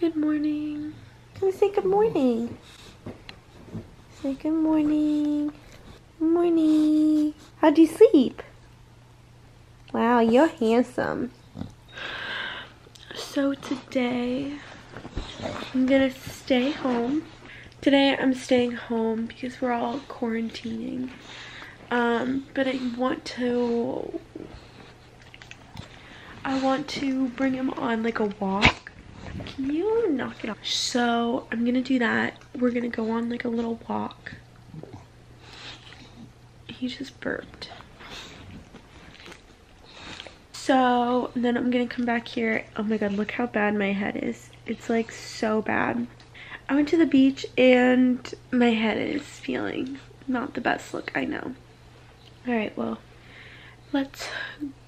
Good morning. Can we say good morning? Say good morning. Good morning. How'd you sleep? Wow, you're handsome. So today, I'm gonna stay home. Today I'm staying home because we're all quarantining. Um, but I want to I want to bring him on like a walk. Can you knock it off? So I'm gonna do that. We're gonna go on like a little walk. He just burped. So then I'm gonna come back here. Oh my god, look how bad my head is. It's like so bad. I went to the beach and my head is feeling not the best look, I know. Alright, well, let's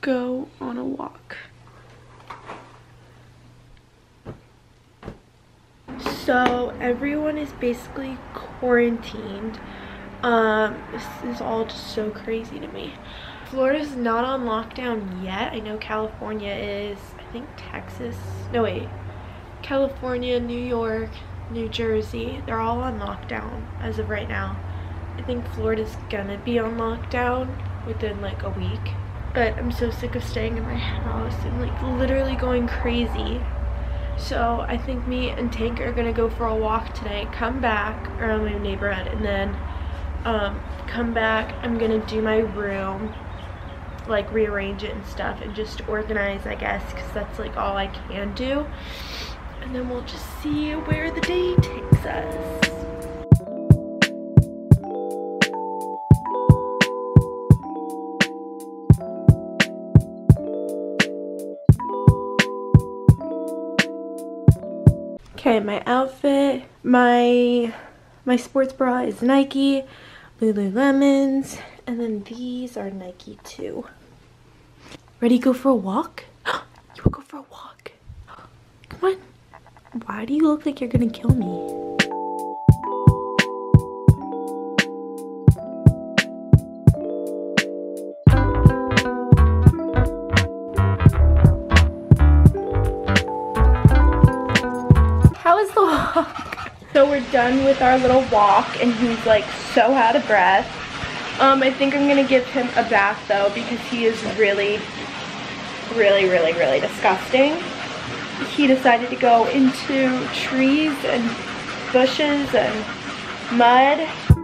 go on a walk. So everyone is basically quarantined. Um, this is all just so crazy to me. Florida's not on lockdown yet. I know California is. I think Texas. No wait. California, New York, New Jersey. They're all on lockdown as of right now. I think Florida's gonna be on lockdown within like a week. But I'm so sick of staying in my house and like literally going crazy. So I think me and Tank are gonna go for a walk today, come back around my neighborhood, and then um, come back. I'm gonna do my room, like rearrange it and stuff, and just organize, I guess, because that's like all I can do. And then we'll just see where the day takes us. Okay, my outfit, my my sports bra is Nike, Lululemons, and then these are Nike too. Ready to go for a walk? you will go for a walk. Come on. Why do you look like you're gonna kill me? We're done with our little walk and he's like so out of breath. Um, I think I'm gonna give him a bath though because he is really, really, really, really disgusting. He decided to go into trees and bushes and mud.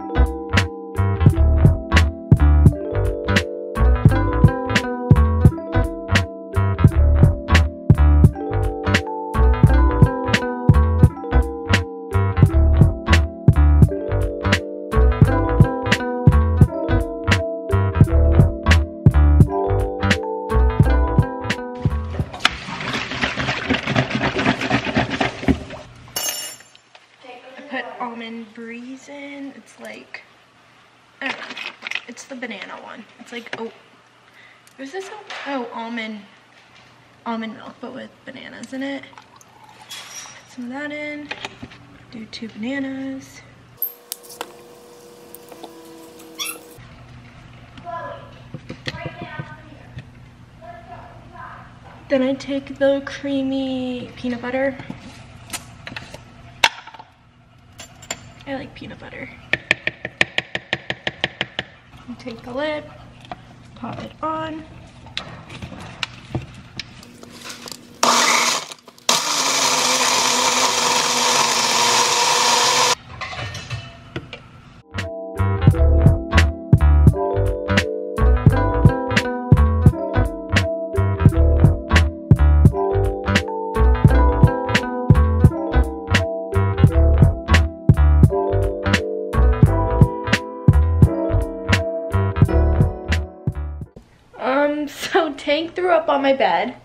Almond breeze in. It's like, I don't know. It's the banana one. It's like, oh, was this, a, oh, almond, almond milk, but with bananas in it. Put some of that in. Do two bananas. Then I take the creamy peanut butter. I like peanut butter. You take the lid, pop it on. Tank threw up on my bed.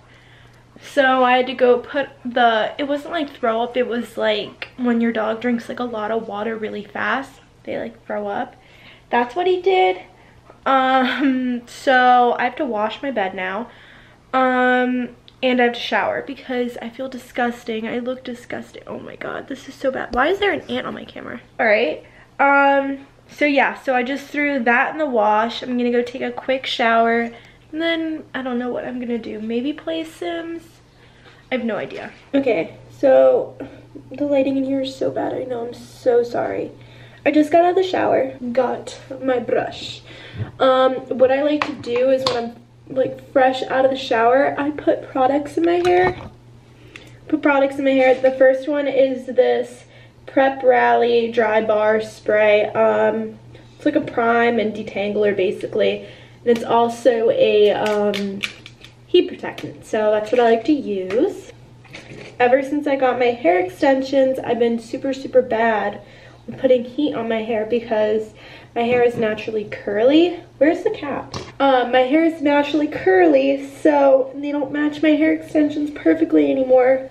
So I had to go put the, it wasn't like throw up, it was like when your dog drinks like a lot of water really fast, they like throw up. That's what he did. Um, so I have to wash my bed now. Um, and I have to shower because I feel disgusting. I look disgusting. Oh my god, this is so bad. Why is there an ant on my camera? All right. Um, so yeah, so I just threw that in the wash. I'm gonna go take a quick shower and then I don't know what I'm gonna do. Maybe play Sims? I have no idea. Okay, so the lighting in here is so bad. I know, I'm so sorry. I just got out of the shower, got my brush. Um, what I like to do is when I'm like fresh out of the shower, I put products in my hair. Put products in my hair. The first one is this Prep Rally Drybar Spray. Um, it's like a prime and detangler basically. And it's also a um, heat protectant. So that's what I like to use. Ever since I got my hair extensions, I've been super, super bad with putting heat on my hair because my hair is naturally curly. Where's the cap? Um, my hair is naturally curly, so they don't match my hair extensions perfectly anymore.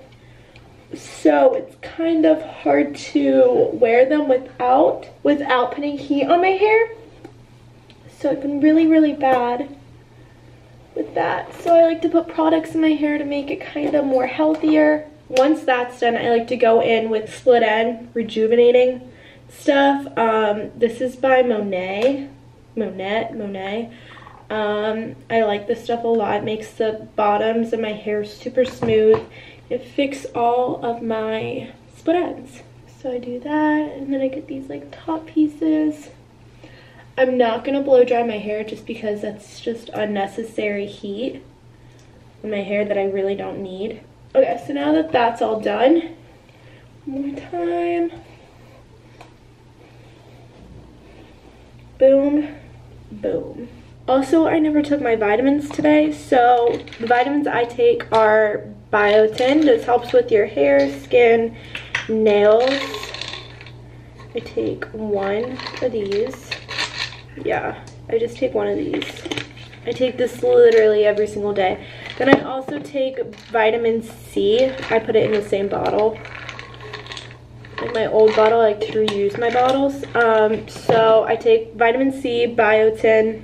So it's kind of hard to wear them without, without putting heat on my hair. So I've been really, really bad with that. So I like to put products in my hair to make it kind of more healthier. Once that's done, I like to go in with split end rejuvenating stuff. Um, this is by Monet, Monet, Monet. Um, I like this stuff a lot. It makes the bottoms of my hair super smooth. It fixes all of my split ends. So I do that, and then I get these like top pieces. I'm not gonna blow dry my hair just because that's just unnecessary heat in my hair that I really don't need. Okay, so now that that's all done, one more time. Boom, boom. Also, I never took my vitamins today, so the vitamins I take are biotin. This helps with your hair, skin, nails. I take one of these. Yeah, I just take one of these. I take this literally every single day. Then I also take vitamin C. I put it in the same bottle. In my old bottle, I like to reuse my bottles. Um, so I take vitamin C, biotin,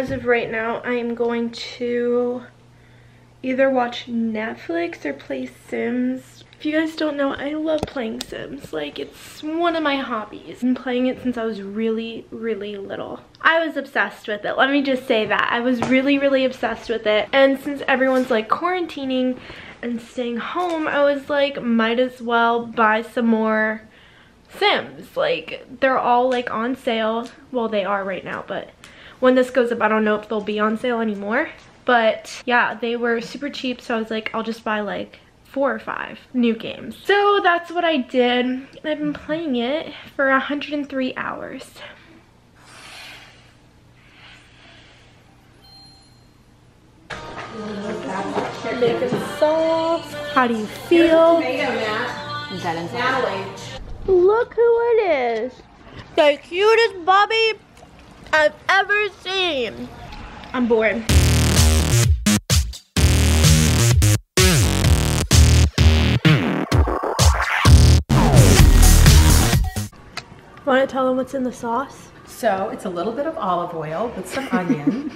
as of right now, I am going to either watch Netflix or play Sims. If you guys don't know, I love playing Sims. Like, it's one of my hobbies. I've been playing it since I was really, really little. I was obsessed with it. Let me just say that. I was really, really obsessed with it. And since everyone's like quarantining and staying home, I was like, might as well buy some more Sims. Like, they're all like on sale. Well, they are right now, but when this goes up, I don't know if they'll be on sale anymore. But yeah, they were super cheap, so I was like, I'll just buy like four or five new games. So that's what I did. I've been playing it for 103 hours. Making sauce. How do you feel? Look who it is. The cutest Bobby I've ever seen. I'm bored. Want to tell them what's in the sauce? So it's a little bit of olive oil with some onion.